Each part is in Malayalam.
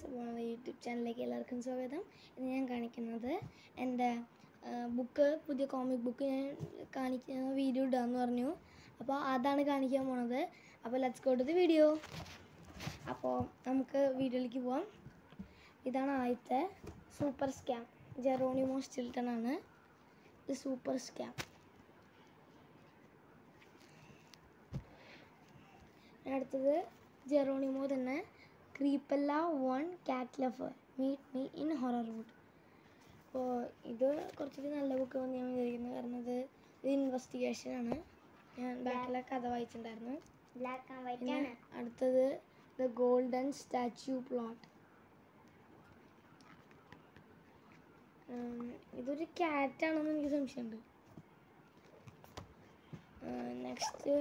ഫ്രണ്ട്സ് നമ്മുടെ യൂട്യൂബ് ചാനലിലേക്ക് എല്ലാവർക്കും സ്വാഗതം. ഇന്ന് ഞാൻ കാണിക്കുന്നത് എന്റെ ബുക്ക് പുതിയ കോമിക് ബുക്ക് ഞാൻ കാണിക്കുന്ന വീഡിയോ ഇടാന്ന് പറഞ്ഞു. അപ്പോൾ അതാണ് കാണിക്കാൻ പോണത്. അപ്പോൾ let's go to the video അപ്പോൾ നമുക്ക് വീഡിയോയിലേക്ക് പോവാം. ഇതാണ് ആദ്യത്തെ സൂപ്പർ സ്കാം ജെറോണിമോ സ്റ്റിൽട്ടൺ ആണ്. ഇത് സൂപ്പർ സ്കാം അടുത്തത് ജെറോണിമോ തന്നെ. ക്രീപ്പല്ല വൺ കാറ്റ് ലഫർ മീറ്റ് മീ ഇൻ ഹൊറർവുഡ് അപ്പോൾ ഇത് കുറച്ചുകൂടി നല്ല ബുക്ക് ഞാൻ വിചാരിക്കുന്നത് കാരണം ഇത് ഇത് ഇൻവെസ്റ്റിഗേഷൻ ആണ്. ഞാൻ ബാക്കിലെ കഥ വായിച്ചിട്ടുണ്ടായിരുന്നു. ബ്ലാക്ക് ആൻഡ് വൈറ്റ് പിന്നെ ആണ്. അടുത്തത് ദ ഗോൾഡൻ സ്റ്റാച്യു പ്ലോട്ട് ഇതൊരു cat ആണെന്ന് എനിക്ക് സംശയമുണ്ട്. Next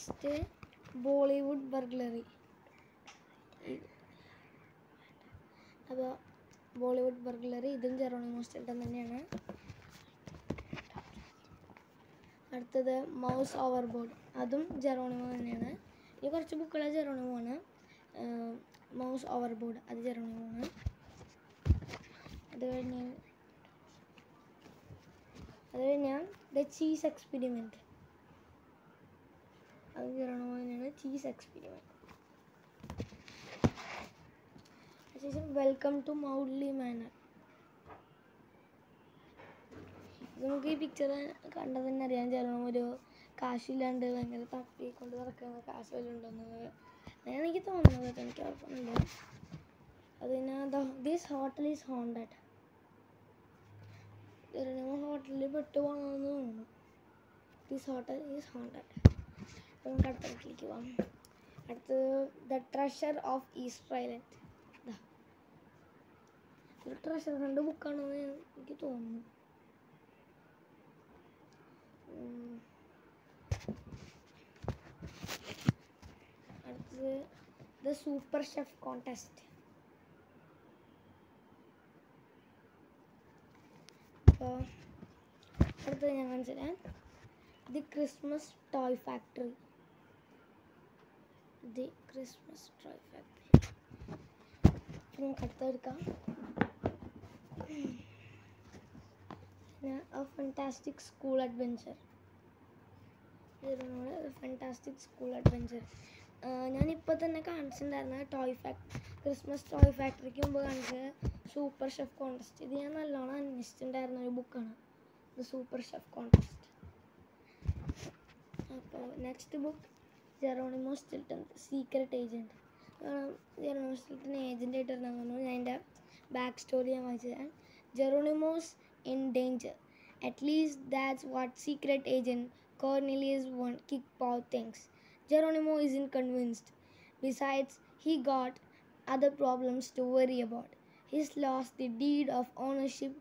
next Bollywood burglary. അപ്പോൾ ബോളിവുഡ് ബർഗ്ലറി ഇതും ജെറോണിമോ മോസ്റ്റൽ തന്നെയാണ്. അടുത്തത് മൗസ് ഓവർ ബോർഡ് അതും ജെറോണിമോ തന്നെയാണ്. ഈ കുറച്ച് ബുക്കുകൾ ജെറോണിമോ ആണ്. മൗസ് ഓവർ ബോർഡ് അത് ജെറോണിമോ ആണ്. അത് കഴിഞ്ഞ് അത് കഴിഞ്ഞാൽ ദ ചീസ് എക്സ്പെരിമെന്റ് അത് തന്നെയാണ് ചീസ് എക്സ്പെരിമെന്റ് അതിനുശേഷം വെൽക്കം ടു മൗഡ്ലി മാനർ നമുക്ക് ഈ പിക്ചർ കണ്ടാൽ തന്നെ അറിയാൻ ചിലപ്പോൾ ഒരു കാശില്ലാണ്ട് ഭയങ്കര തപ്പി കൊണ്ട് നടക്കുന്ന കാശ് വല്ലതും ഉണ്ടെന്നത് അങ്ങനെയാണ് എനിക്ക് തോന്നുന്നത് എനിക്ക് ഉറപ്പൊന്നുമില്ല അതിന് ദിസ് ഹോട്ടൽ ഈസ് ഹോണ്ടഡ് ഹോട്ടലിൽ പെട്ടു പോകണമെന്ന് തോന്നുന്നു. ദിസ് ഹോട്ടൽ ഈസ് ഹോണ്ടഡ് അപ്പോൾ നമുക്ക് അടുത്തേക്ക് പോവാം അടുത്തത് the treasure of Easter Island ഒരു ട്രഷർ രണ്ട് ബുക്കാണെന്ന് എനിക്ക് തോന്നുന്നു. അടുത്തത് ദ സൂപ്പർ ഷെഫ് കോൺടെസ്റ്റ് അപ്പോൾ അടുത്തത് ഞാൻ കാണിച്ചു തരാം. The Christmas toy factory the Christmas toy factory നമുക്ക് അടുത്തെടുക്കാം പിന്നെ a fantastic school adventure fantastic school adventure ഞാനിപ്പോൾ തന്നെ കാണിച്ചിട്ടുണ്ടായിരുന്ന ടോയ് ഫാക്ടറി ക്രിസ്മസ് ടോയ് ഫാക്ടറിക്ക് മുമ്പ് കാണിച്ചത് സൂപ്പർ ഷെഫ് കോൺടെസ്റ്റ് ഇത് ഞാൻ നല്ലോണം അന്വേഷിച്ചിട്ടുണ്ടായിരുന്ന ഒരു ബുക്കാണ് ദ സൂപ്പർ ഷെഫ് കോൺടെസ്റ്റ് അപ്പോൾ next book Geronimo Stilton secret agent Geronimo Stilton agent ആയിട്ട് ഇറങ്ങുന്നു ഞാൻ എൻ്റെ ബാക്ക് സ്റ്റോറി ഞാൻ വായിച്ചു തരാം ജെറോണിമോസ് in danger. At least that's what secret agent Cornelius one Kickpaw thinks. Geronimo isn't convinced. Besides, he got other problems to worry about. He's lost the deed of ownership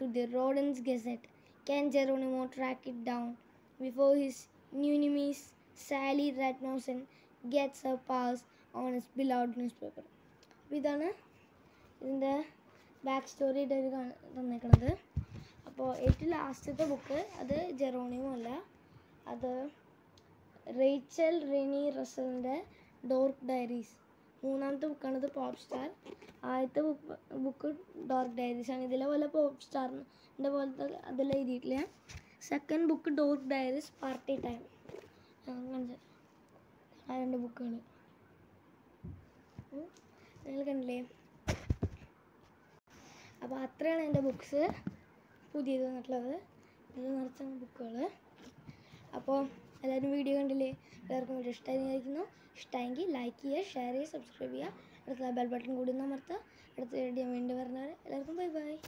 to the Rodents Gazette. Can Geronimo track it down before his Nemesis Sally uh gets on paws on his beloved newspaper? ഇതാണ് ഇതിന്റെ ബാക്ക് സ്റ്റോറിയുടെ ഒരു തന്നേക്കണത്. അപ്പോൾ ഏറ്റവും ലാസ്റ്റത്തെ ബുക്ക് അത് ജെറോണിയും അല്ല. അത് റേച്ചൽ റിനി റസലിന്റെ ഡോർക്ക് ഡയറീസ് മൂന്നാമത്തെ ബുക്കാണിത് പോപ്പ് സ്റ്റാർ ആദ്യത്തെ ബുക്ക് ബുക്ക് ഡോർക്ക് ഡയറീസ് ആണ്. ഇതിലെ പോലെ പോപ്പ് സ്റ്റാറിന്റെ പോലത്തെ അതിൽ second book Dork Diaries party time ആ നിങ്ങൾ കണ്ടില്ലേ? അപ്പോൾ അത്രയാണ് എന്റെ ബുക്ക്സ് പുതിയത് വന്നിട്ടുള്ളത്. ഇതിൽ നിറച്ചാണ് ബുക്കുകൾ അപ്പോൾ എല്ലാവരും വീഡിയോ കണ്ടില്ലേ? എല്ലാവർക്കും വീഡിയോ ഇഷ്ടമായി വിചാരിക്കുന്നു. ഇഷ്ടമെങ്കിൽ ലൈക്ക് ചെയ്യുക ഷെയർ ചെയ്യുക സബ്സ്ക്രൈബ് ചെയ്യുക. അടുത്ത ബെൽ ബട്ടൺ കൂടി ഒന്ന് അടുത്ത വീഡിയോ വീണ്ടും വരുന്നവരെ എല്ലാവർക്കും ബൈ ബൈ